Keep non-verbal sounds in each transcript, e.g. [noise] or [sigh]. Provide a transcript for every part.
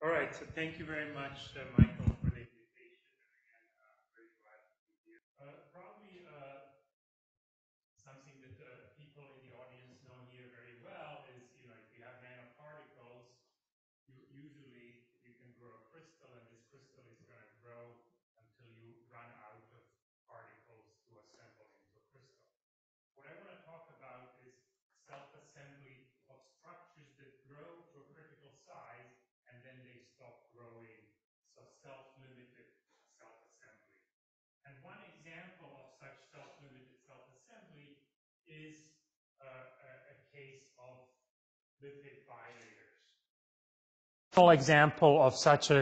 All right, so thank you very much, uh, Michael, for the invitation. Again, uh, very glad to be here. Uh, probably uh, something that uh, people in the audience know here very well is, you know, if you have nanoparticles, you usually you can grow a crystal, and this crystal is going to grow until you run out of particles to assemble into a crystal. What I want to talk about is self-assembly of structures that grow to a critical size and then they stop growing. So self-limited self-assembly. And one example of such self-limited self-assembly is a, a, case of lipid bilayers. An example of such a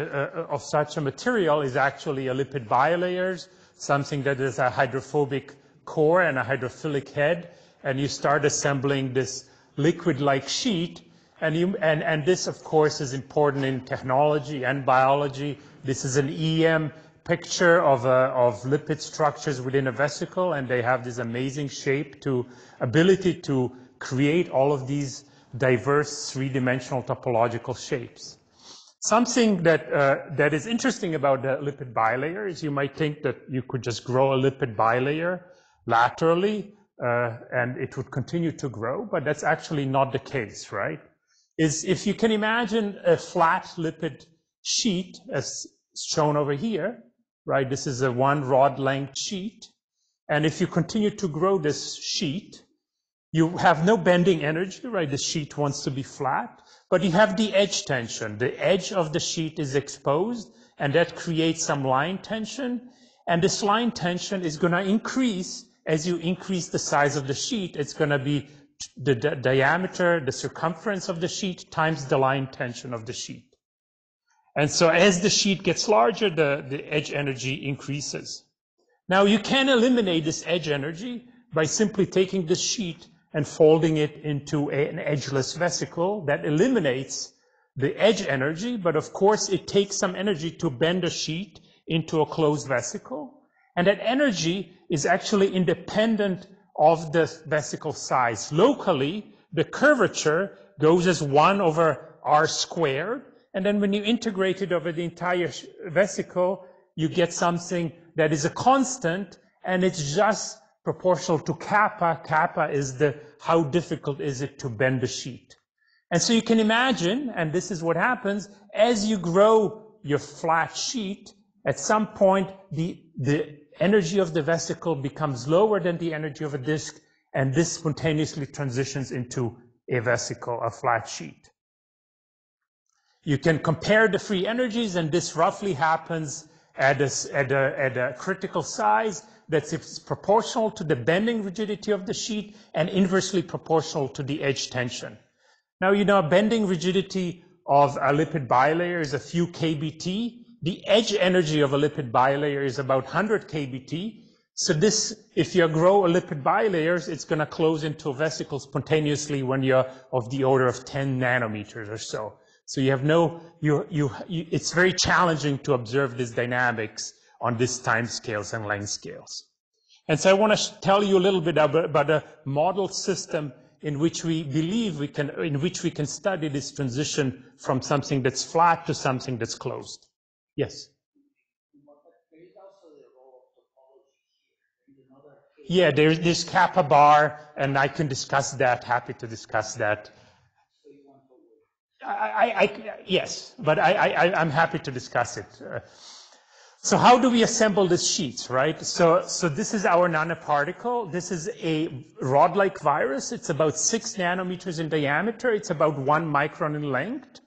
of such a material is actually a lipid bilayers, something that is a hydrophobic core and a hydrophilic head, and you start assembling this liquid-like sheet and, you, and, and this, of course, is important in technology and biology. This is an EM picture of, a, of lipid structures within a vesicle, and they have this amazing shape to ability to create all of these diverse three-dimensional topological shapes. Something that, uh, that is interesting about the lipid bilayer is you might think that you could just grow a lipid bilayer laterally, uh, and it would continue to grow, but that's actually not the case, right? is if you can imagine a flat lipid sheet as shown over here, right? This is a one rod length sheet. And if you continue to grow this sheet, you have no bending energy, right? The sheet wants to be flat, but you have the edge tension. The edge of the sheet is exposed and that creates some line tension. And this line tension is going to increase as you increase the size of the sheet. It's going to be the di diameter, the circumference of the sheet times the line tension of the sheet. And so as the sheet gets larger, the, the edge energy increases. Now you can eliminate this edge energy by simply taking the sheet and folding it into a, an edgeless vesicle that eliminates the edge energy, but of course it takes some energy to bend a sheet into a closed vesicle. And that energy is actually independent of the vesicle size. Locally, the curvature goes as 1 over r squared, and then when you integrate it over the entire vesicle, you get something that is a constant, and it's just proportional to kappa. Kappa is the how difficult is it to bend the sheet. And so you can imagine, and this is what happens, as you grow your flat sheet, at some point the, the energy of the vesicle becomes lower than the energy of a disk, and this spontaneously transitions into a vesicle, a flat sheet. You can compare the free energies, and this roughly happens at a, at a, at a critical size that's proportional to the bending rigidity of the sheet and inversely proportional to the edge tension. Now, you know, bending rigidity of a lipid bilayer is a few kBt, the edge energy of a lipid bilayer is about 100 kBt. So this, if you grow a lipid bilayers, it's going to close into a vesicle spontaneously when you're of the order of 10 nanometers or so. So you have no, you, you, you, it's very challenging to observe these dynamics on these time scales and length scales. And so I want to tell you a little bit about, a model system in which we believe we can, in which we can study this transition from something that's flat to something that's closed. Yes. Yeah, there's this kappa bar, and I can discuss that. Happy to discuss that. I, I, yes, but I, I'm happy to discuss it. Uh, so how do we assemble these sheets, right? So, so this is our nanoparticle. This is a rod-like virus. It's about six nanometers in diameter. It's about one micron in length.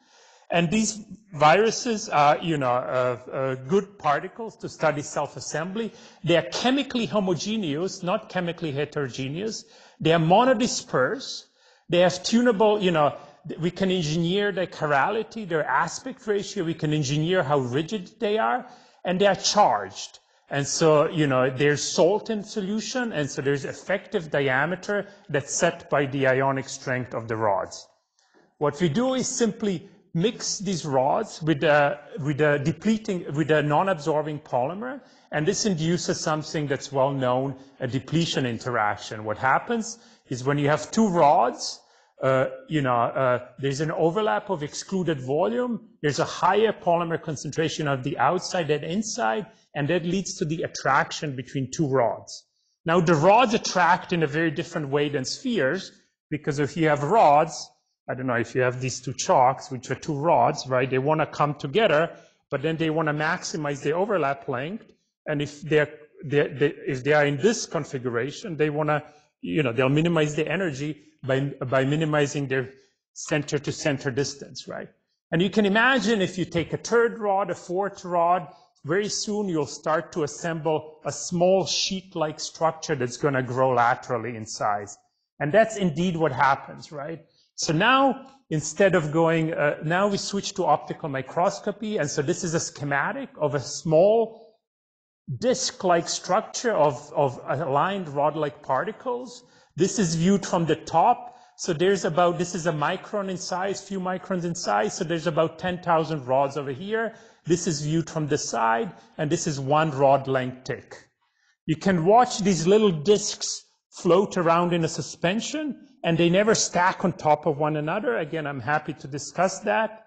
And these viruses are, you know, uh, uh, good particles to study self-assembly. They are chemically homogeneous, not chemically heterogeneous. They are monodisperse. They have tunable, you know, we can engineer their chirality, their aspect ratio. We can engineer how rigid they are. And they are charged. And so, you know, there's salt in solution, and so there's effective diameter that's set by the ionic strength of the rods. What we do is simply mix these rods with a, with a depleting, with a non-absorbing polymer, and this induces something that's well known, a depletion interaction. What happens is when you have two rods, uh, you know, uh, there's an overlap of excluded volume. There's a higher polymer concentration of the outside than inside, and that leads to the attraction between two rods. Now, the rods attract in a very different way than spheres, because if you have rods, I don't know if you have these two chalks, which are two rods, right? They want to come together, but then they want to maximize the overlap length. And if they're, they're they, if they are in this configuration, they want to, you know, they'll minimize the energy by, by minimizing their center to center distance, right? And you can imagine if you take a third rod, a fourth rod, very soon you'll start to assemble a small sheet-like structure that's going to grow laterally in size. And that's indeed what happens, right? So now, instead of going, uh, now we switch to optical microscopy. And so this is a schematic of a small disc-like structure of, of aligned rod-like particles. This is viewed from the top. So there's about, this is a micron in size, few microns in size. So there's about 10,000 rods over here. This is viewed from the side, and this is one rod length thick. You can watch these little discs float around in a suspension, and they never stack on top of one another. Again, I'm happy to discuss that.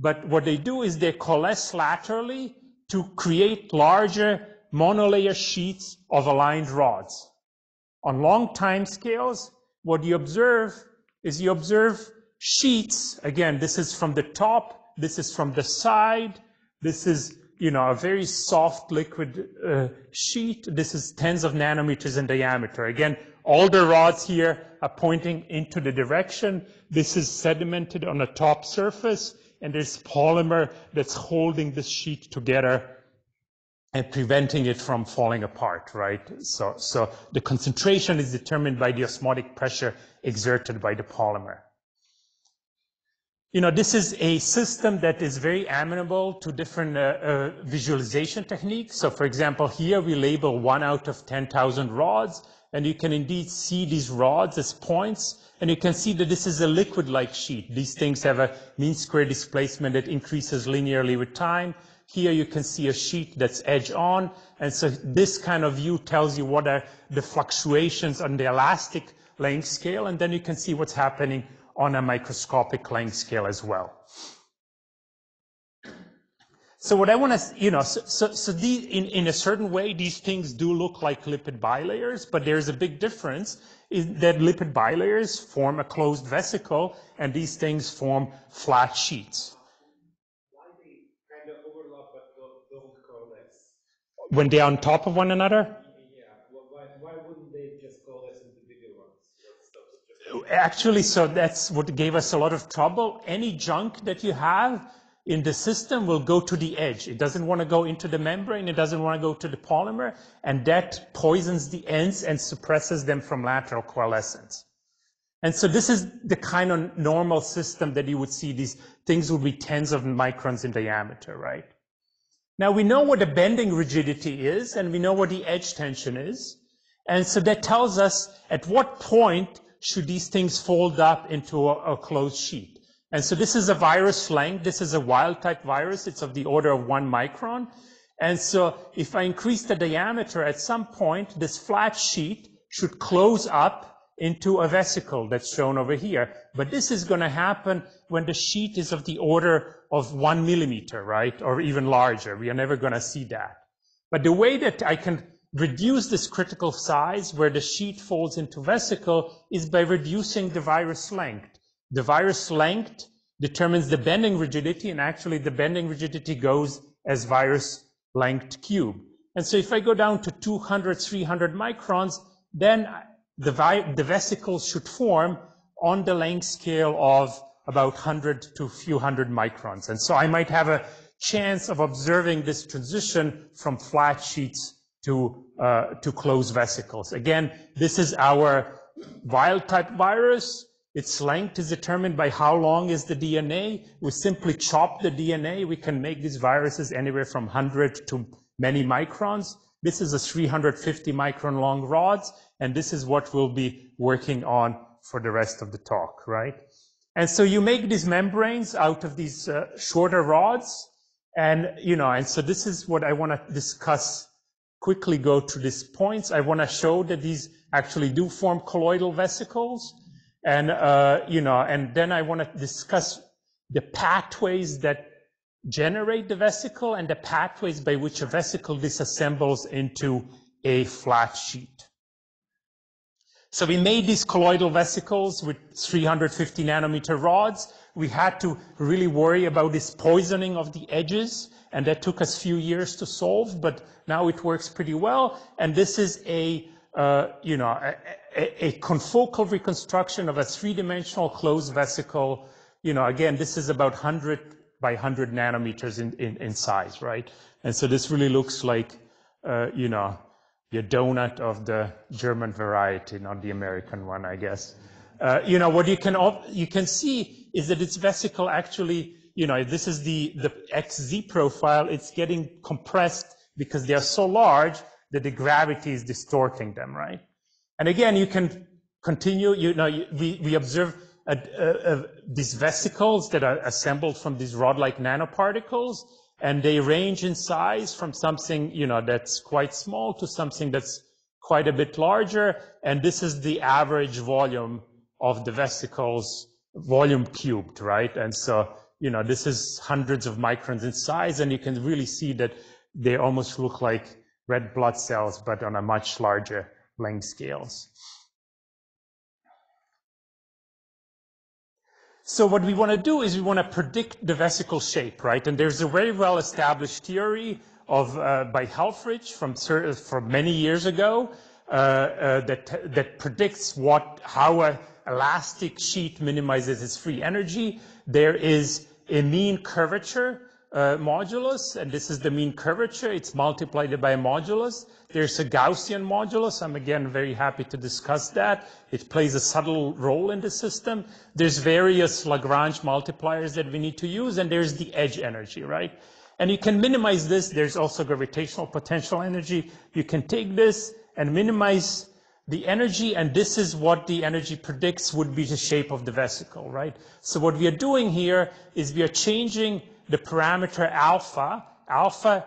But what they do is they coalesce laterally to create larger monolayer sheets of aligned rods. On long time scales, what you observe is you observe sheets. Again, this is from the top, this is from the side, this is you know, a very soft liquid uh, sheet. This is tens of nanometers in diameter. Again, all the rods here are pointing into the direction. This is sedimented on a top surface, and there's polymer that's holding this sheet together and preventing it from falling apart, right? So, so the concentration is determined by the osmotic pressure exerted by the polymer. You know, this is a system that is very amenable to different uh, uh, visualization techniques. So for example, here we label one out of 10,000 rods, and you can indeed see these rods as points, and you can see that this is a liquid-like sheet. These things have a mean square displacement that increases linearly with time. Here you can see a sheet that's edge on, and so this kind of view tells you what are the fluctuations on the elastic length scale, and then you can see what's happening on a microscopic length scale as well. So what I want to, you know, so, so, so these, in, in a certain way, these things do look like lipid bilayers, but there's a big difference is that lipid bilayers form a closed vesicle and these things form flat sheets. Why they kind of overlap but don't coalesce? When they're on top of one another? Yeah, why, why wouldn't they just coalesce into bigger ones? Actually, so that's what gave us a lot of trouble. Any junk that you have in the system will go to the edge. It doesn't want to go into the membrane. It doesn't want to go to the polymer. And that poisons the ends and suppresses them from lateral coalescence. And so this is the kind of normal system that you would see. These things would be tens of microns in diameter, right? Now we know what the bending rigidity is, and we know what the edge tension is. And so that tells us at what point should these things fold up into a, a closed sheet. And so this is a virus length. This is a wild type virus. It's of the order of one micron. And so if I increase the diameter at some point, this flat sheet should close up into a vesicle that's shown over here. But this is going to happen when the sheet is of the order of one millimeter, right? Or even larger. We are never going to see that. But the way that I can reduce this critical size where the sheet folds into vesicle is by reducing the virus length. The virus length determines the bending rigidity, and actually the bending rigidity goes as virus length cube. And so if I go down to 200, 300 microns, then the, the vesicles should form on the length scale of about 100 to few hundred microns. And so I might have a chance of observing this transition from flat sheets to, uh, to closed vesicles. Again, this is our wild type virus. Its length is determined by how long is the DNA. We simply chop the DNA. We can make these viruses anywhere from 100 to many microns. This is a 350 micron long rods, and this is what we'll be working on for the rest of the talk, right? And so you make these membranes out of these uh, shorter rods, and you know, and so this is what I want to discuss. Quickly go to these points. I want to show that these actually do form colloidal vesicles. And, uh, you know, and then I want to discuss the pathways that generate the vesicle and the pathways by which a vesicle disassembles into a flat sheet. So we made these colloidal vesicles with 350 nanometer rods. We had to really worry about this poisoning of the edges, and that took us a few years to solve, but now it works pretty well. And this is a, uh, you know, a, a, a, confocal reconstruction of a three-dimensional closed vesicle. You know, again, this is about 100 by 100 nanometers in, in, in size, right? And so this really looks like, uh, you know, your donut of the German variety, not the American one, I guess. Uh, you know, what you can, you can see is that its vesicle actually, you know, this is the, the XZ profile, it's getting compressed because they are so large that the gravity is distorting them, right? And again, you can continue, you know, we, we observe uh, uh, these vesicles that are assembled from these rod-like nanoparticles, and they range in size from something, you know, that's quite small to something that's quite a bit larger. And this is the average volume of the vesicles, volume cubed, right? And so, you know, this is hundreds of microns in size, and you can really see that they almost look like red blood cells, but on a much larger length scales. So what we want to do is we want to predict the vesicle shape, right? And there's a very well-established theory of uh, by Helfrich from from many years ago uh, uh, that that predicts what how a elastic sheet minimizes its free energy. There is a mean curvature uh, modulus, and this is the mean curvature. It's multiplied by modulus. There's a Gaussian modulus. I'm again very happy to discuss that. It plays a subtle role in the system. There's various Lagrange multipliers that we need to use, and there's the edge energy, right? And you can minimize this. There's also gravitational potential energy. You can take this and minimize the energy, and this is what the energy predicts would be the shape of the vesicle, right? So what we are doing here is we are changing the parameter alpha. Alpha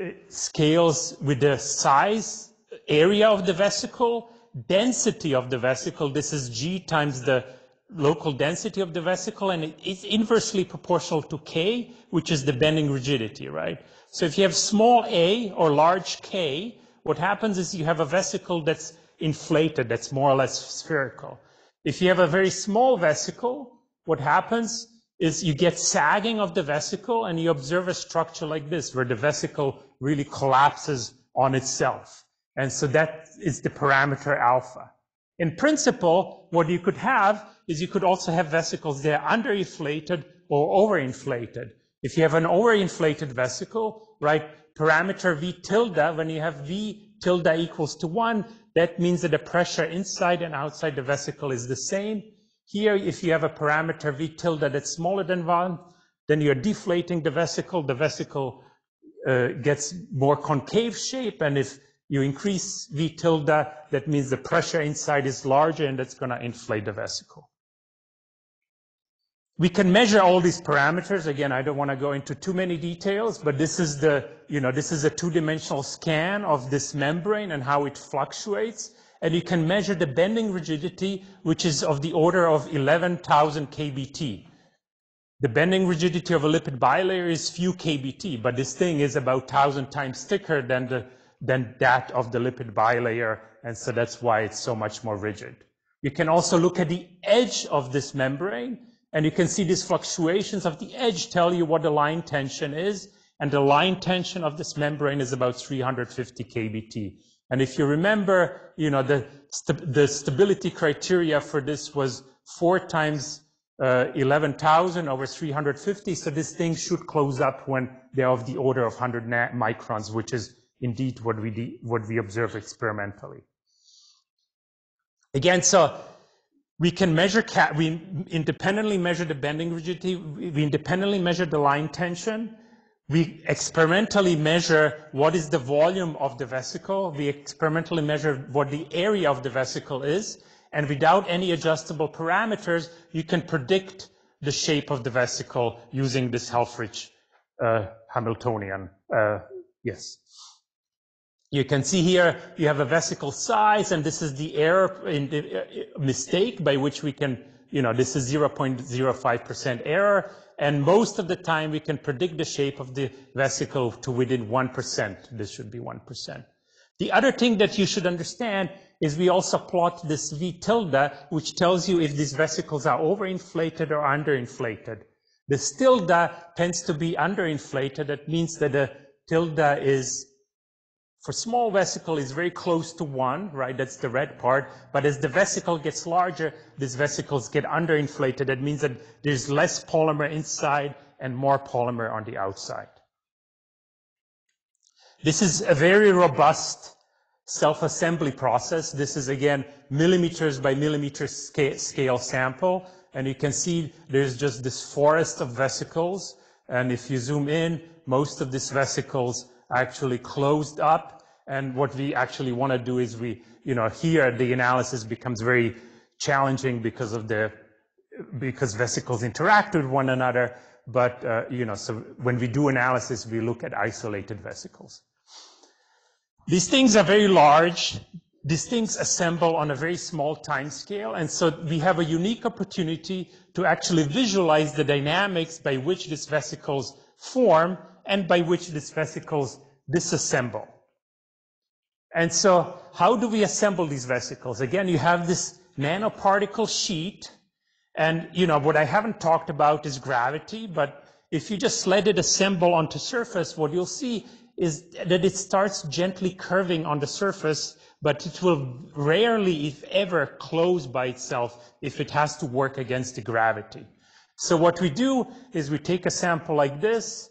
uh, scales with the size, area of the vesicle, density of the vesicle. This is G times the local density of the vesicle, and it's inversely proportional to K, which is the bending rigidity, right? So if you have small a or large K, what happens is you have a vesicle that's inflated, that's more or less spherical. If you have a very small vesicle, what happens is you get sagging of the vesicle and you observe a structure like this where the vesicle really collapses on itself. And so that is the parameter alpha. In principle, what you could have is you could also have vesicles that are underinflated or overinflated. If you have an overinflated vesicle, right, parameter V tilde, when you have V tilde equals to one, that means that the pressure inside and outside the vesicle is the same. Here, if you have a parameter V tilde that's smaller than one, then you're deflating the vesicle. The vesicle uh, gets more concave shape. And if you increase V tilde, that means the pressure inside is larger and that's going to inflate the vesicle. We can measure all these parameters. Again, I don't want to go into too many details, but this is the, you know, this is a two-dimensional scan of this membrane and how it fluctuates and you can measure the bending rigidity, which is of the order of 11,000 kBt. The bending rigidity of a lipid bilayer is few kBt, but this thing is about 1,000 times thicker than, the, than that of the lipid bilayer, and so that's why it's so much more rigid. You can also look at the edge of this membrane, and you can see these fluctuations of the edge tell you what the line tension is, and the line tension of this membrane is about 350 kBt. And if you remember, you know, the, st the stability criteria for this was four times uh, 11,000 over 350. So this thing should close up when they're of the order of 100 microns, which is indeed what we, what we observe experimentally. Again, so we can measure, we independently measure the bending rigidity, we independently measure the line tension, we experimentally measure what is the volume of the vesicle. We experimentally measure what the area of the vesicle is. And without any adjustable parameters, you can predict the shape of the vesicle using this Helfrich uh, Hamiltonian. Uh, yes. You can see here you have a vesicle size, and this is the error in the uh, mistake by which we can, you know, this is 0.05% error, and most of the time we can predict the shape of the vesicle to within 1%. This should be 1%. The other thing that you should understand is we also plot this V tilde, which tells you if these vesicles are overinflated or underinflated. The tilde tends to be underinflated. That means that the tilde is for small vesicle is very close to one, right? That's the red part. But as the vesicle gets larger, these vesicles get underinflated. That means that there's less polymer inside and more polymer on the outside. This is a very robust self-assembly process. This is again millimeters by millimeter scale, scale sample. And you can see there's just this forest of vesicles. And if you zoom in, most of these vesicles actually closed up. And what we actually want to do is we, you know, here the analysis becomes very challenging because of the, because vesicles interact with one another. But, uh, you know, so when we do analysis, we look at isolated vesicles. These things are very large. These things assemble on a very small time scale. And so we have a unique opportunity to actually visualize the dynamics by which these vesicles form and by which these vesicles disassemble. And so how do we assemble these vesicles? Again, you have this nanoparticle sheet. And, you know, what I haven't talked about is gravity, but if you just let it assemble onto surface, what you'll see is that it starts gently curving on the surface, but it will rarely, if ever, close by itself if it has to work against the gravity. So what we do is we take a sample like this,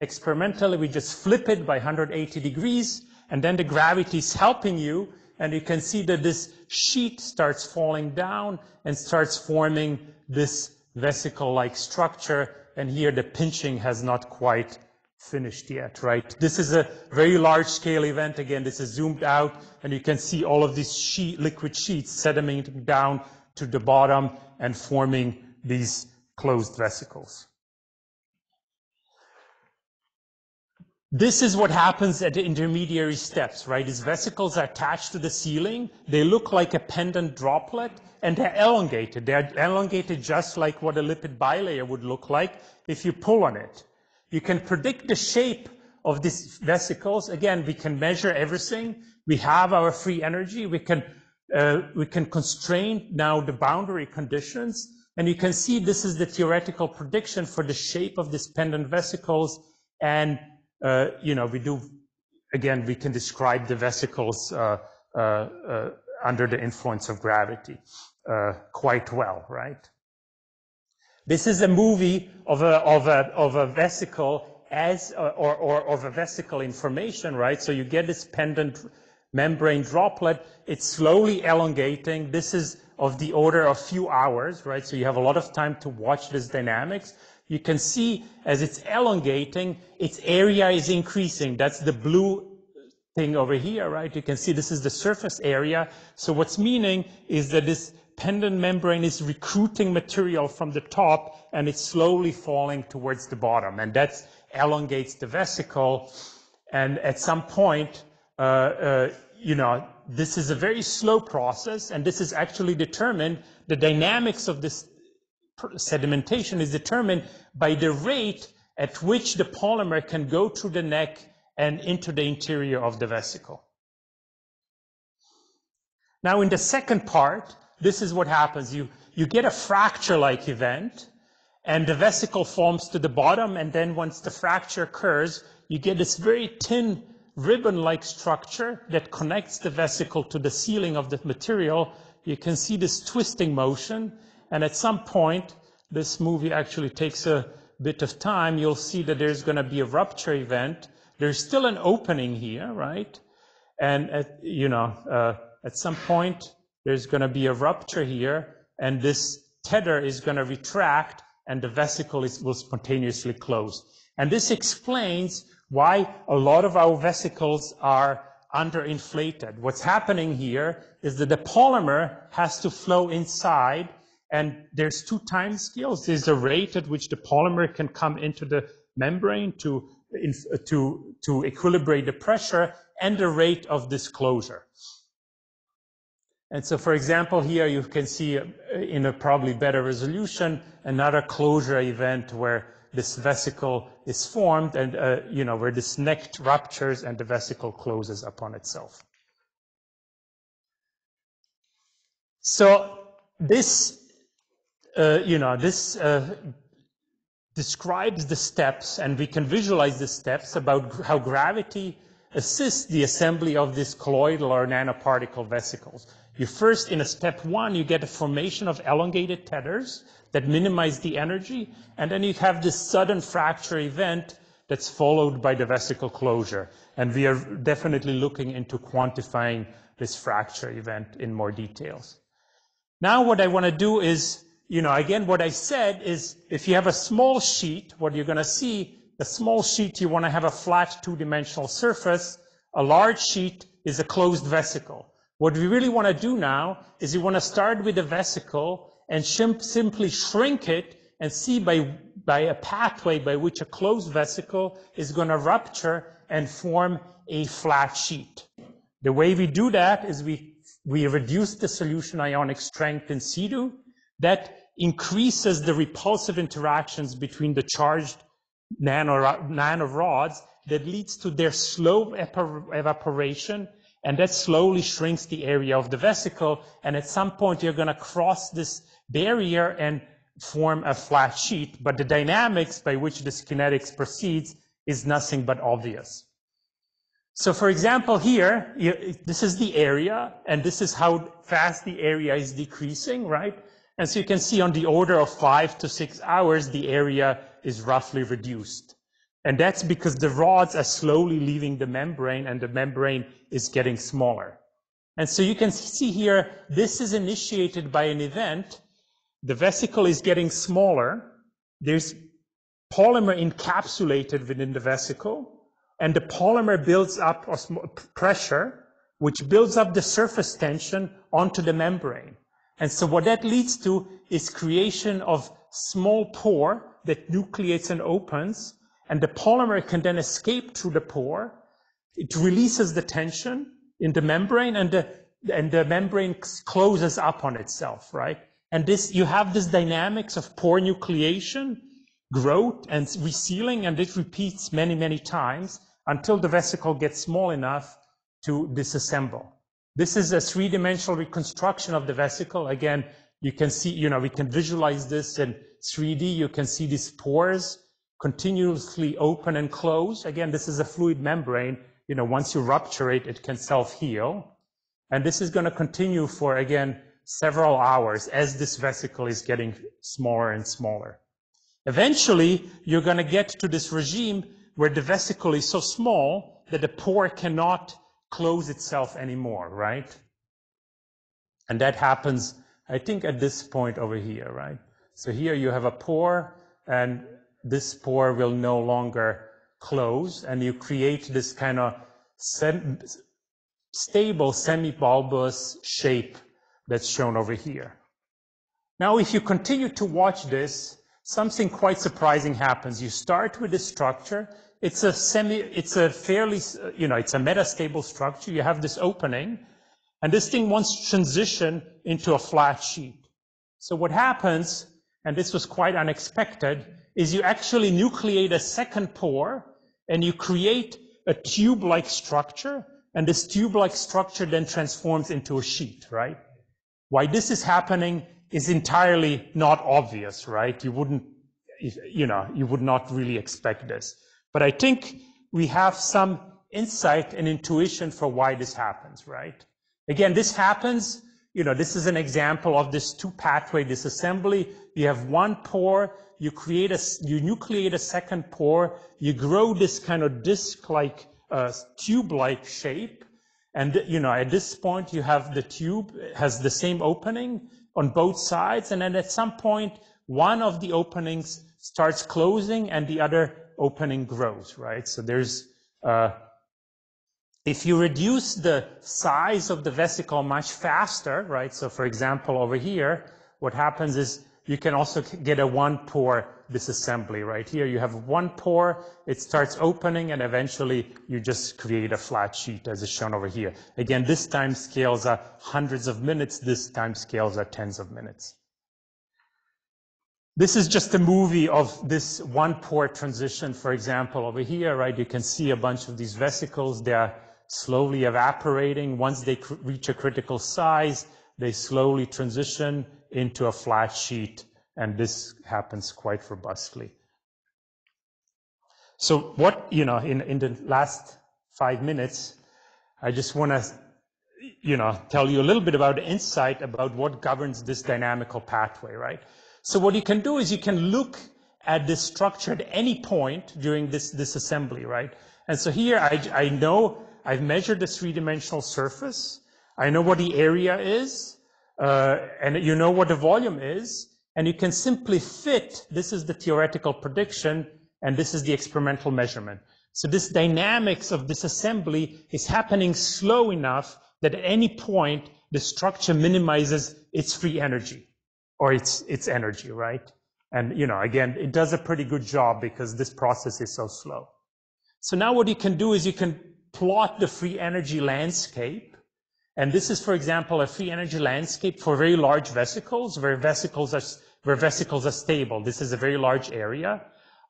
experimentally we just flip it by 180 degrees, and then the gravity is helping you, and you can see that this sheet starts falling down and starts forming this vesicle-like structure, and here the pinching has not quite finished yet, right? This is a very large scale event. Again, this is zoomed out and you can see all of these sheet, liquid sheets sedimenting down to the bottom and forming these closed vesicles. This is what happens at the intermediary steps, right? These vesicles are attached to the ceiling. They look like a pendant droplet and they're elongated. They're elongated just like what a lipid bilayer would look like if you pull on it. You can predict the shape of these vesicles. Again, we can measure everything. We have our free energy. We can, uh, we can constrain now the boundary conditions. And you can see this is the theoretical prediction for the shape of these pendant vesicles. And, you know, we do, again, we can describe the vesicles uh, uh, uh under the influence of gravity uh, quite well, right? This is a movie of a, of a, of a vesicle as, or, or of a vesicle information, right? So you get this pendant membrane droplet. It's slowly elongating. This is of the order of few hours, right? So you have a lot of time to watch this dynamics. You can see as it's elongating, its area is increasing. That's the blue thing over here, right? You can see this is the surface area. So what's meaning is that this pendant membrane is recruiting material from the top and it's slowly falling towards the bottom. And that elongates the vesicle. And at some point, uh, uh, you know, this is a very slow process and this is actually determined, the dynamics of this sedimentation is determined by the rate at which the polymer can go through the neck and into the interior of the vesicle. Now in the second part, this is what happens. You, you get a fracture-like event, and the vesicle forms to the bottom, and then once the fracture occurs, you get this very thin ribbon-like structure that connects the vesicle to the ceiling of the material. You can see this twisting motion, and at some point, this movie actually takes a bit of time, you'll see that there's going to be a rupture event. There's still an opening here, right? And, at, you know, uh, at some point, there's going to be a rupture here, and this tether is going to retract, and the vesicle is, will spontaneously close. And this explains why a lot of our vesicles are underinflated. What's happening here is that the polymer has to flow inside, and there's two time scales. There's a rate at which the polymer can come into the membrane to, to, to equilibrate the pressure, and the rate of disclosure. And so, for example, here you can see uh, in a probably better resolution, another closure event where this vesicle is formed and, uh, you know, where this neck ruptures and the vesicle closes upon itself. So this, uh, you know, this uh, describes the steps and we can visualize the steps about how gravity assists the assembly of these colloidal or nanoparticle vesicles. You first, in a step one, you get a formation of elongated tethers that minimize the energy, and then you have this sudden fracture event that's followed by the vesicle closure. And we are definitely looking into quantifying this fracture event in more details. Now what I want to do is, you know, again, what I said is if you have a small sheet, what you're going to see, a small sheet, you want to have a flat two-dimensional surface. A large sheet is a closed vesicle. What we really want to do now is we want to start with a vesicle and simply shrink it and see by, by a pathway by which a closed vesicle is going to rupture and form a flat sheet. The way we do that is we, we reduce the solution ionic strength in situ. That increases the repulsive interactions between the charged nano, nanorods that leads to their slow evaporation and that slowly shrinks the area of the vesicle. And at some point, you're going to cross this barrier and form a flat sheet. But the dynamics by which this kinetics proceeds is nothing but obvious. So for example, here, this is the area, and this is how fast the area is decreasing, right? And so you can see on the order of five to six hours, the area is roughly reduced. And that's because the rods are slowly leaving the membrane and the membrane is getting smaller. And so you can see here, this is initiated by an event. The vesicle is getting smaller. There's polymer encapsulated within the vesicle. And the polymer builds up pressure, which builds up the surface tension onto the membrane. And so what that leads to is creation of small pore that nucleates and opens and the polymer can then escape through the pore. It releases the tension in the membrane and the, and the membrane closes up on itself, right? And this, you have this dynamics of pore nucleation, growth and resealing, and it repeats many, many times until the vesicle gets small enough to disassemble. This is a three-dimensional reconstruction of the vesicle. Again, you can see, you know, we can visualize this in 3D. You can see these pores continuously open and close. Again, this is a fluid membrane. You know, once you rupture it, it can self-heal. And this is going to continue for, again, several hours as this vesicle is getting smaller and smaller. Eventually, you're going to get to this regime where the vesicle is so small that the pore cannot close itself anymore, right? And that happens, I think, at this point over here, right? So here you have a pore, and this pore will no longer close and you create this kind of sem stable semi-bulbous shape that's shown over here. Now, if you continue to watch this, something quite surprising happens. You start with this structure. It's a semi, it's a fairly, you know, it's a metastable structure. You have this opening and this thing wants to transition into a flat sheet. So what happens, and this was quite unexpected, is you actually nucleate a second pore and you create a tube-like structure, and this tube-like structure then transforms into a sheet, right? Why this is happening is entirely not obvious, right? You wouldn't, you know, you would not really expect this. But I think we have some insight and intuition for why this happens, right? Again, this happens, you know, this is an example of this two pathway disassembly. You have one pore you create a, you nucleate a second pore, you grow this kind of disc-like, uh, tube-like shape, and you know at this point you have the tube has the same opening on both sides, and then at some point one of the openings starts closing and the other opening grows, right? So there's uh, if you reduce the size of the vesicle much faster, right? So for example, over here, what happens is you can also get a one pore disassembly, right? Here you have one pore, it starts opening, and eventually you just create a flat sheet as is shown over here. Again, this time scales are hundreds of minutes, this time scales are tens of minutes. This is just a movie of this one pore transition, for example, over here, right? You can see a bunch of these vesicles. They are slowly evaporating. Once they reach a critical size, they slowly transition into a flat sheet, and this happens quite robustly. So what, you know, in, in the last five minutes, I just want to, you know, tell you a little bit about insight about what governs this dynamical pathway, right? So what you can do is you can look at this structure at any point during this, this assembly, right? And so here I, I know I've measured the three-dimensional surface. I know what the area is, uh, and you know what the volume is, and you can simply fit, this is the theoretical prediction, and this is the experimental measurement. So this dynamics of this assembly is happening slow enough that at any point, the structure minimizes its free energy or its, its energy, right? And, you know, again, it does a pretty good job because this process is so slow. So now what you can do is you can plot the free energy landscape. And this is, for example, a free energy landscape for very large vesicles, where vesicles are, where vesicles are stable. This is a very large area.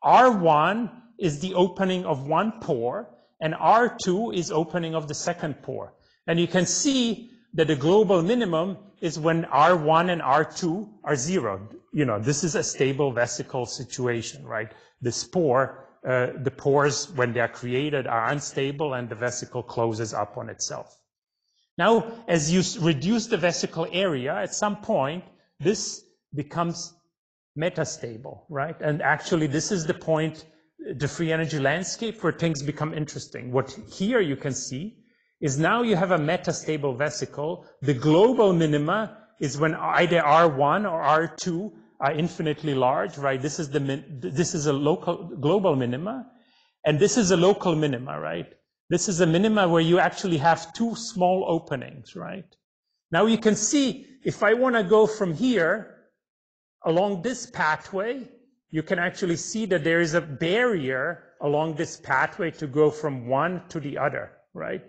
R1 is the opening of one pore, and R2 is opening of the second pore. And you can see that the global minimum is when R1 and R2 are zero. You know, this is a stable vesicle situation, right? The spore, uh, the pores, when they are created, are unstable and the vesicle closes up on itself. Now, as you reduce the vesicle area, at some point, this becomes metastable, right? And actually, this is the point, the free energy landscape where things become interesting. What here you can see is now you have a metastable vesicle. The global minima is when either R1 or R2 are infinitely large, right? This is the this is a local global minima, and this is a local minima, right? This is a minima where you actually have two small openings, right? Now you can see if I want to go from here along this pathway, you can actually see that there is a barrier along this pathway to go from one to the other, right?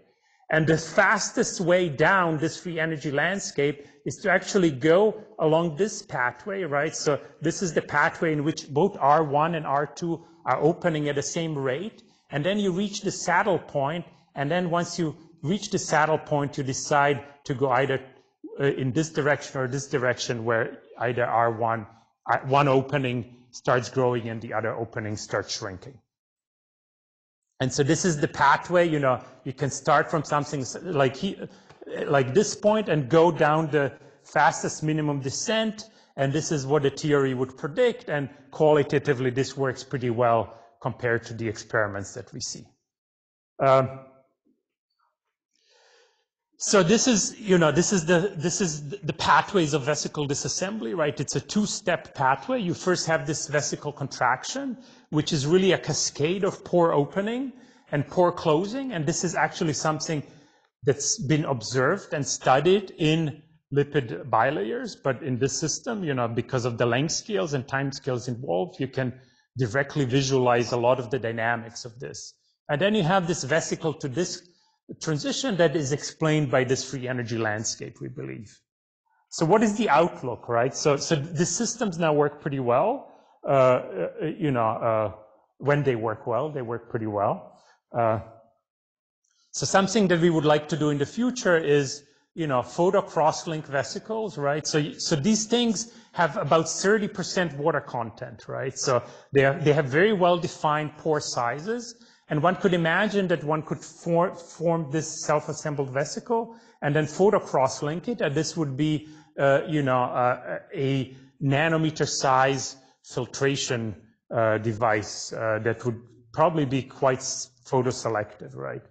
And the fastest way down this free energy landscape is to actually go along this pathway, right? So this is the pathway in which both R1 and R2 are opening at the same rate. And then you reach the saddle point, and then once you reach the saddle point, you decide to go either uh, in this direction or this direction where either R1, uh, one opening starts growing and the other opening starts shrinking. And so this is the pathway, you know, you can start from something like, he, like this point and go down the fastest minimum descent. And this is what the theory would predict. And qualitatively, this works pretty well compared to the experiments that we see. Um, so this is, you know, this is the this is the pathways of vesicle disassembly, right? It's a two-step pathway. You first have this vesicle contraction, which is really a cascade of pore opening and pore closing, and this is actually something that's been observed and studied in lipid bilayers, but in this system, you know, because of the length scales and time scales involved, you can directly visualize a lot of the dynamics of this. And then you have this vesicle to disc transition that is explained by this free energy landscape, we believe. So what is the outlook, right? So, so the systems now work pretty well. Uh, uh, you know, uh, when they work well, they work pretty well. So something that we would like to do in the future is, you know, photo cross-link vesicles, right? So, so these things have about 30% water content, right? So they, are, they have very well-defined pore sizes, and one could imagine that one could for, form this self-assembled vesicle and then photo cross-link it, and this would be, uh, you know, uh, a nanometer size filtration uh, device uh, that would probably be quite photoselective, right?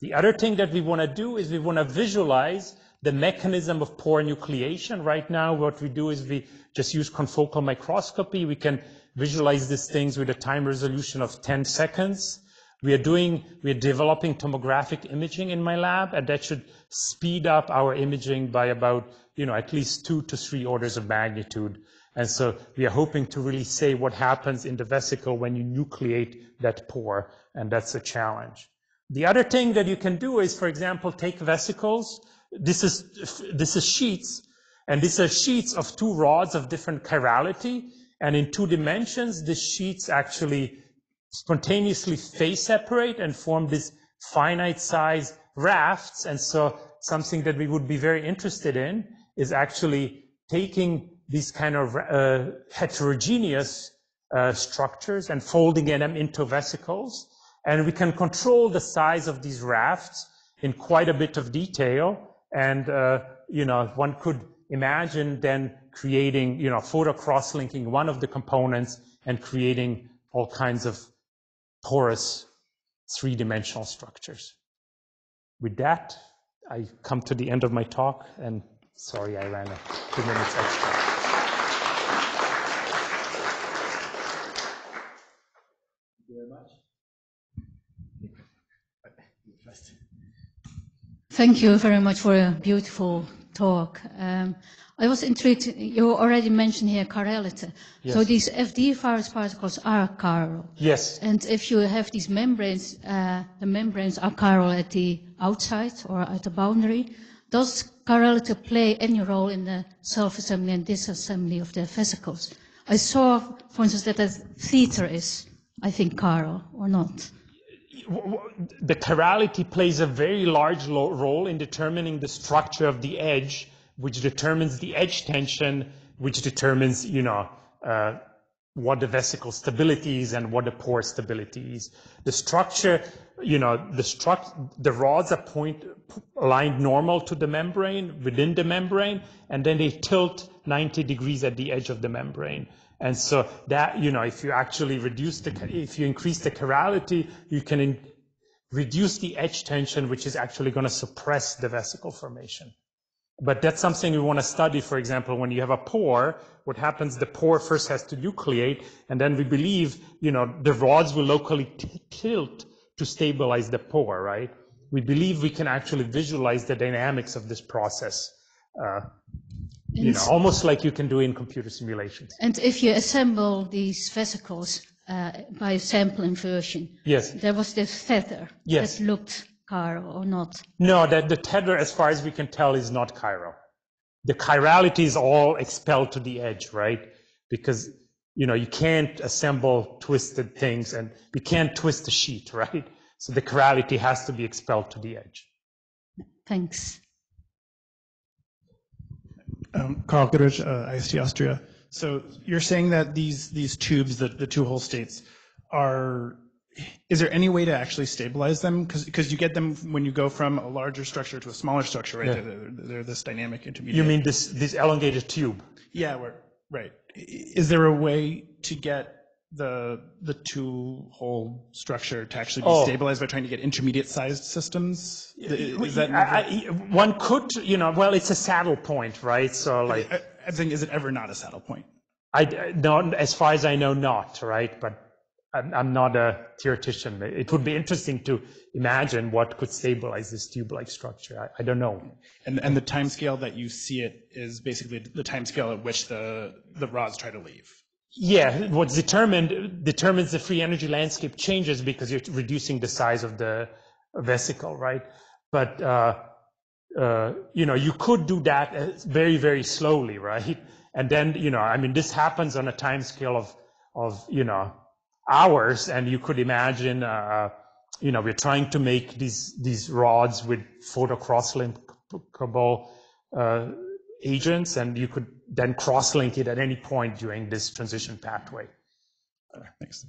The other thing that we want to do is we want to visualize the mechanism of pore nucleation. Right now, what we do is we just use confocal microscopy. We can visualize these things with a time resolution of 10 seconds. We are doing, we are developing tomographic imaging in my lab, and that should speed up our imaging by about, you know, at least two to three orders of magnitude. And so we are hoping to really say what happens in the vesicle when you nucleate that pore, and that's a challenge. The other thing that you can do is, for example, take vesicles. This is, this is sheets, and these are sheets of two rods of different chirality, and in two dimensions, the sheets actually spontaneously phase separate and form these finite size rafts. And so something that we would be very interested in is actually taking these kind of uh, heterogeneous uh, structures and folding them into vesicles. And we can control the size of these rafts in quite a bit of detail. And, uh, you know, one could imagine then creating, you know, photo cross-linking one of the components and creating all kinds of porous three-dimensional structures. With that, I come to the end of my talk, and sorry I ran a few minutes extra. Thank you very much. Thank you very much for a beautiful talk. Um, I was intrigued, you already mentioned here chirality. So these FD virus particles are chiral. Yes, And if you have these membranes, uh, the membranes are chiral at the outside or at the boundary. Does chirality play any role in the self-assembly and disassembly of the vesicles? I saw, for instance, that the tether is, I think, chiral or not. The chirality plays a very large role in determining the structure of the edge, which determines the edge tension, which determines, you know, uh, what the vesicle stability is and what the pore stability is. The structure, you know, the struct, the rods are point aligned normal to the membrane within the membrane, and then they tilt 90 degrees at the edge of the membrane. And so that, you know, if you actually reduce the, if you increase the chirality, you can in, reduce the edge tension, which is actually going to suppress the vesicle formation. But that's something we want to study, for example, when you have a pore, what happens, the pore first has to nucleate, and then we believe, you know, the rods will locally tilt to stabilize the pore, right? We believe we can actually visualize the dynamics of this process, uh, you know, almost like you can do in computer simulations. And if you assemble these vesicles uh, by sample inversion, Yes. there was this tether Yes. that looked chiral or not. No, that the tether, as far as we can tell, is not chiral. The chirality is all expelled to the edge, right? Because, you know, you can't assemble twisted things and you can't twist the sheet, [laughs] right? So the chirality has to be expelled to the edge. Thanks. Um, Carl Goodrich, uh, IST Austria. So you're saying that these these tubes, the, the two hole states, are is there any way to actually stabilize them? Because you get them when you go from a larger structure to a smaller structure, right? Yeah. They're, they're, they're this dynamic intermediate. You mean this, this elongated tube? Yeah, we're, right. Is there a way to get the the two hole structure to actually be Oh. stabilized by trying to get intermediate sized systems? Is that I- I- one could, you know, well, it's a saddle point, right? So like, I, I'm saying, is it ever not a saddle point? I, not, as far as I know, not, right? But I'm, I'm not a theoretician. It would be interesting to imagine what could stabilize this tube-like structure. I, I don't know. And, and the time scale that you see it is basically the time scale at which the, the rods try to leave. Yeah, what's determined determines the free energy landscape changes because you're reducing the size of the vesicle, right? But uh, uh, you know, you could do that uh, very, very slowly, [laughs] right? And then, you know, I mean, this happens on a time scale of of you know hours, and you could imagine, uh, you know, we're trying to make these these rods with photo cross-linkable uh, agents, and you could then cross-link it at any point during this transition pathway. Thanks.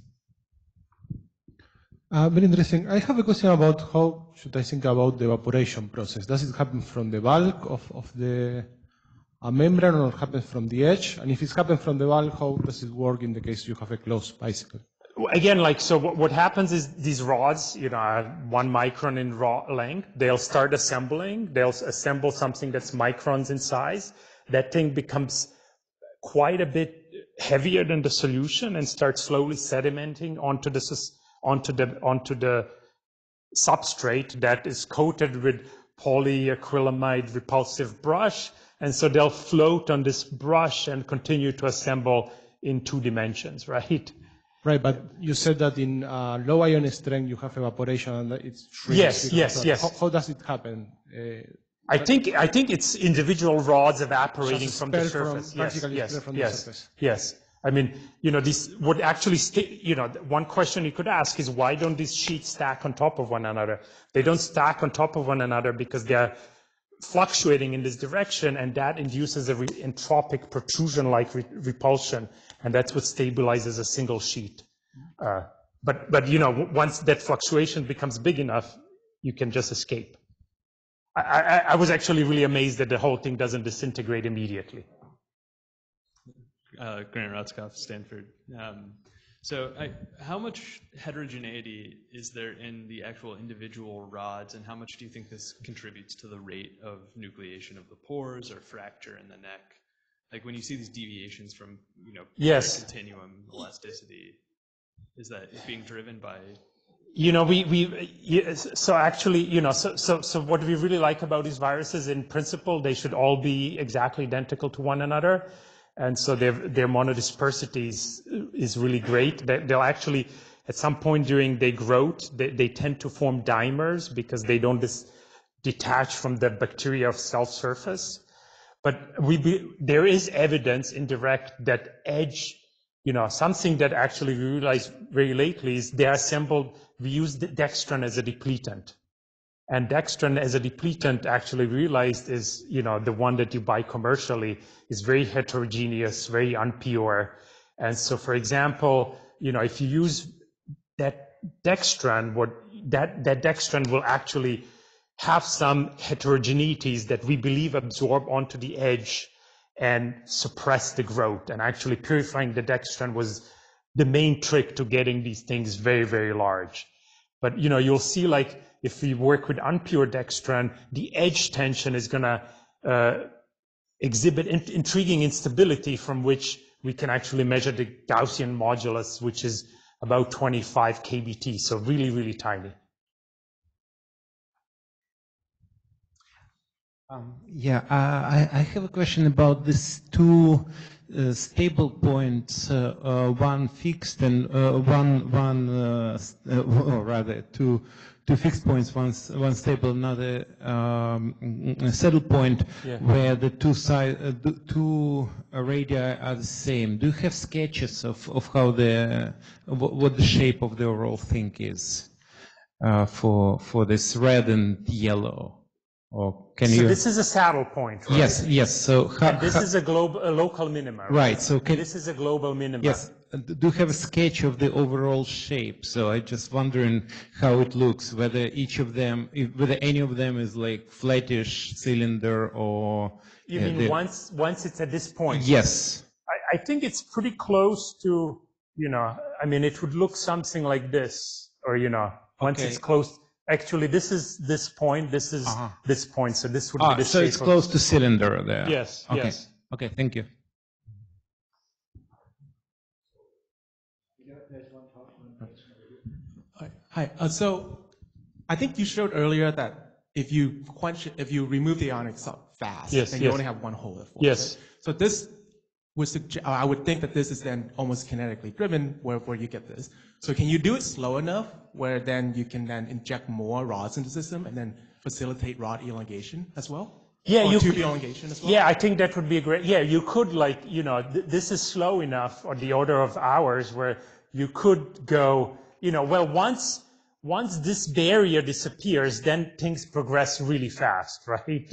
Uh, very interesting. I have a question about how should I think about the evaporation process. Does it happen from the bulk of, of the a membrane or happens from the edge? And if it's happened from the bulk, how does it work in the case you have a closed vesicle? Again, like, so what, what happens is these rods, you know, are one micron in raw length, they'll start assembling, they'll assemble something that's microns in size. That thing becomes quite a bit heavier than the solution and starts slowly sedimenting onto the, onto the, onto the substrate that is coated with polyacrylamide repulsive brush. And so they'll float on this brush and continue to assemble in two dimensions, right? Right, but you said that in uh, low ion strength you have evaporation and it's shrinks Yes, yes, yes. How, how does it happen? Uh, I think, I think it's individual rods evaporating from the expel from- surface. Yes, yes, expel from the yes, surface. yes. I mean, you know, this would actually you know, one question you could ask is why don't these sheets stack on top of one another? They don't stack on top of one another because they're fluctuating in this direction and that induces a re- entropic protrusion-like re- repulsion and that's what stabilizes a single sheet. Uh, but, but, you know, w- once that fluctuation becomes big enough, you can just escape. I, I, I was actually really amazed that the whole thing doesn't disintegrate immediately. uh, Grant Rotskoff, Stanford. Um, so, I, how much heterogeneity is there in the actual individual rods, and how much do you think this contributes to the rate of nucleation of the pores or fracture in the neck? Like when you see these deviations from, you know, Yes. continuum elasticity, is that being driven by? You know, we, we, so actually, you know, so, so, so what we really like about these viruses, in principle, they should all be exactly identical to one another. And so their, their monodispersity is, is really great. They, they'll actually, at some point during their growth, they, they tend to form dimers because they don't dis, detach from the bacteria of cell surface. But we be, there is evidence indirect that edge, you know, something that actually we realized very lately is they're assembled, we use dextran as a depletant. And dextran as a depletant actually realized is, you know, the one that you buy commercially is very heterogeneous, very unpure. And so, for example, you know, if you use that dextran, what that, that dextran will actually have some heterogeneities that we believe absorb onto the edge and suppress the growth. And actually purifying the dextran was the main trick to getting these things very, very large. But you know, you'll see like if we work with unpure dextran, the edge tension is gonna uh, exhibit in- intriguing instability from which we can actually measure the Gaussian modulus, which is about 25 kBt, so really, really tiny. Um, yeah, uh, I, I have a question about these two uh, stable points, uh, uh, one fixed and uh, one, one uh, uh, or rather two, two fixed points, one, one stable, another um, mm, point, Yeah. where the two side, uh, the two radii are the same. Do you have sketches of, of how the, what, what the shape of the overall thing is uh, for for this red and yellow? Or can So you? this is a saddle point, right? Yes, yes. So how, And this is a global, a local minima. right. So can This is a global minima. yes. Do you have a sketch of the overall shape? So I just wondering how it looks. Whether each of them, if, whether any of them is like flattish cylinder or. You uh, mean the- once, once it's at this point? Yes. I, I think it's pretty close to, you know, I mean, it would look something like this, or, you know, once Okay. it's close. Actually, this is this point, this is Uh-huh. this point, so this would Ah, be the so shape it's of- close to cylinder there. Yes, Okay. yes. Okay. Thank you. Hi. Hi. Uh, so I think you showed earlier that if you quench, if you remove the ionic salt fast, Yes, then you yes. only have one hole that forms. Yes. So this would suggest, I would think that this is then almost kinetically driven where, where you get this. So can you do it slow enough where then you can then inject more rods into the system and then facilitate rod elongation as well? Yeah, or you tube could- elongation as well? Yeah, I think that would be a great, yeah, you could like, you know, th- this is slow enough or the order of hours where you could go, you know, well, once, once this barrier disappears, then things progress really fast, [laughs] right?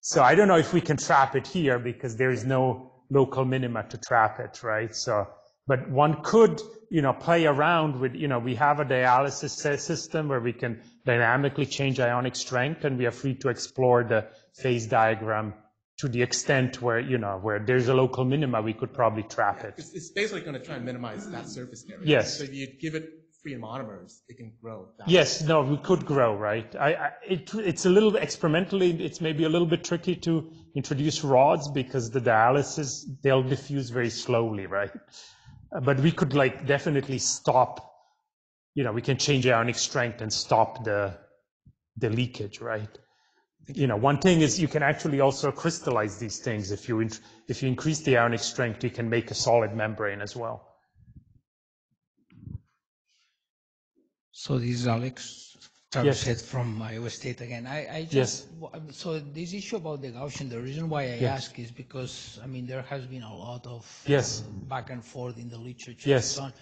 So I don't know if we can trap it here because there is no local minima to trap it, right? So, but one could, you know, play around with, you know, we have a dialysis system where we can dynamically change ionic strength and we are free to explore the phase diagram to the extent where, you know, where there's a local minima, we could probably trap it. It's, basically going to try and minimize that surface area. Yes. So you give it free monomers, it can grow. Yes, no, we could grow, right? I, I, it, it's a little experimentally, it's maybe a little bit tricky to introduce rods because the dialysis, they'll diffuse very slowly, right? But we could like definitely stop, you know, we can change ionic strength and stop the, the leakage, right? you know, one thing is you can actually also crystallize these things. If you, if you increase the ionic strength, you can make a solid membrane as well. So this is Alex Yes. From Iowa State again. I, I Yes. just, wa- um, so this issue about the Gaussian, the reason why I Yes. ask is because, I mean, there has been a lot of Yes. back and forth in the literature. Yes. and so on.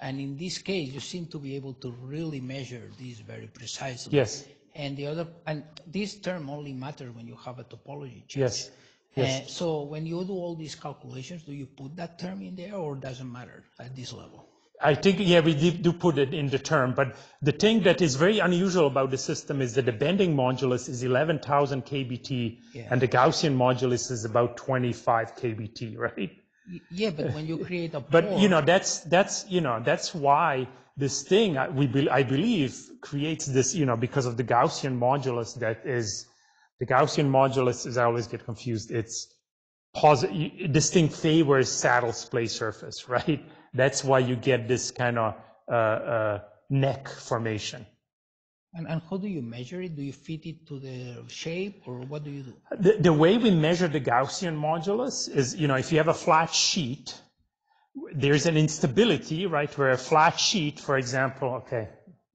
And in this case, you seem to be able to really measure this very precisely. Yes. And the other, and this term only matters when you have a topology change. Yes. Yes. Uh, So when you do all these calculations, do you put that term in there or doesn't matter at this level? I think, yeah, we do put it in the term, but the thing that is very unusual about the system is that the bending modulus is 11,000 kBT, Yeah. and the Gaussian modulus is about 25 kBT, [laughs] right? Yeah, but when you create a [laughs] But, you know, that's, that's, you know, that's why this thing, I- we, be- I believe, creates this, you know, because of the Gaussian modulus that is, the Gaussian modulus is, I always get confused, it's positive, this thing favors saddle splay surface, [laughs] right? That's why you get this kind of, uh, uh, neck formation. And, and how do you measure it? Do you fit it to the shape or what do you do? The, the way we measure the Gaussian modulus is, you know, if you have a flat sheet, there's an instability, right, where a flat sheet, for example, okay,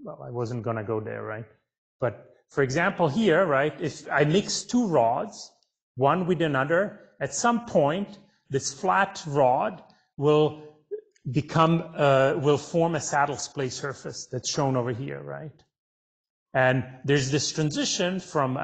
well, I wasn't gonna go there, right? But for example, here, right, if I mix two rods, one with another, at some point, this flat rod will become, uh, will form a saddle splay surface that's shown over here, right? And there's this transition from a,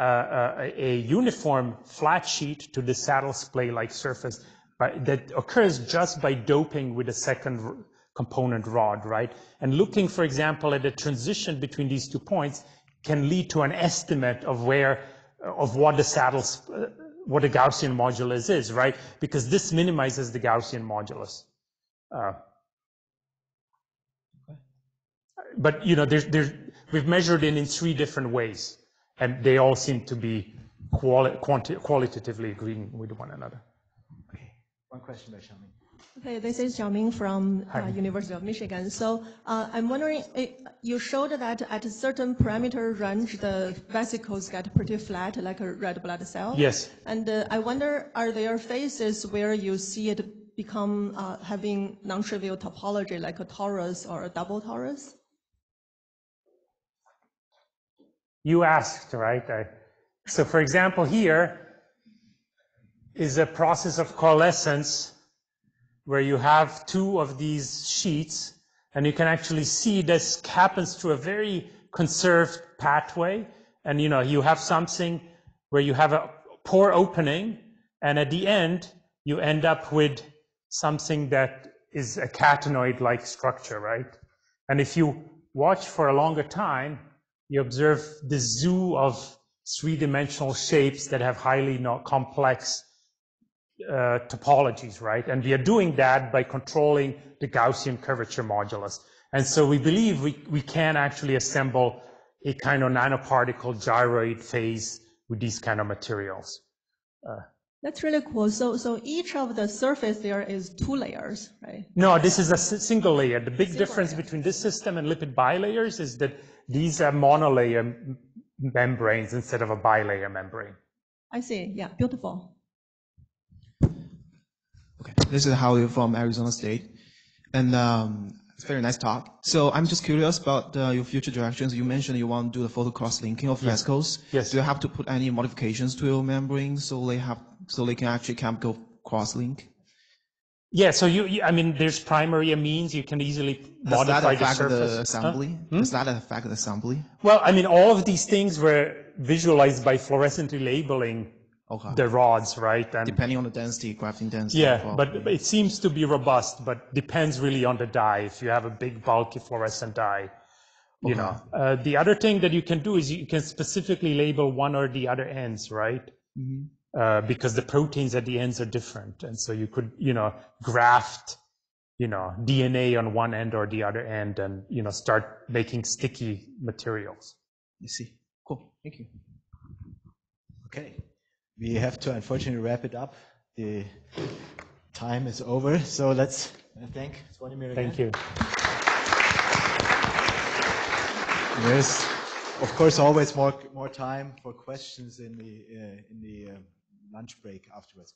a, a uniform flat sheet to the saddle splay-like surface that occurs just by doping with a second component rod, right? And looking, for example, at the transition between these two points can lead to an estimate of where, of what the saddle, uh, what the Gaussian modulus is, right? Because this minimizes the Gaussian modulus. Uh, but you know, there's, there's, we've measured it in three different ways, and they all seem to be quali- quanti- qualitatively agreeing with one another. Okay, one question by Xiaoming. Okay, this is Xiaoming from uh, University of Michigan. So uh, I'm wondering, eh, you showed that at a certain parameter range, the vesicles get pretty flat, like a red blood cell. Yes. And uh, I wonder, are there phases where you see it become uh, having non-trivial topology, like a torus or a double torus? You asked, right? I- So for example, here is a process of coalescence where you have two of these sheets, and you can actually see this happens through a very conserved pathway. And you know, you have something where you have a pore opening, and at the end, you end up with something that is a catenoid-like structure, right? And if you watch for a longer time, you observe the zoo of three-dimensional shapes that have highly complex uh, topologies, right? And we are doing that by controlling the Gaussian curvature modulus. And so we believe we, we can actually assemble a kind of nanoparticle gyroid phase with these kind of materials. That's really cool. So, so each of the surface there is two layers, right? No, this is a single layer. The big difference between this system and lipid bilayers is that these are monolayer membranes instead of a bilayer membrane. I see. Yeah, beautiful. Okay, this is Howie from Arizona State, and um, it's a very nice talk. So I'm just curious about uh, your future directions. You mentioned you want to do the photo cross-linking of vesicles. Yes. Do you have to put any modifications to your membrane so they have so they can actually chemical cross-link? Yeah, so you, you- I mean, there's primary amines. You can easily Does that modify the affect surface. the Huh? Hmm? assembly? Does that affect the assembly? Well, I mean, all of these things were visualized by fluorescently labeling Okay. the rods, right? And Depending on the density, grafting density. yeah, rock. but it seems to be robust, but depends really on the dye. If you have a big bulky fluorescent dye, you Okay. know. Uh, the other thing that you can do is you can specifically label one or the other ends, right? Mhm. Uh, because the proteins at the ends are different, and so you could, you know, graft, you know, DNA on one end or the other end, and you know, start making sticky materials. You see. Cool. Thank you. Okay, we have to unfortunately wrap it up. The time is over, so let's thank Zvonimir again. Thank you. There's of course, always more more time for questions in the uh, in the uh, lunch break afterwards.